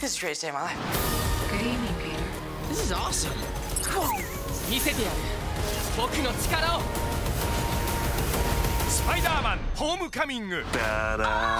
This is the greatest day of my life. Good evening, Peter. This is awesome. Cool. 見せてやる僕の力をスパイダーマンホームカミングだらー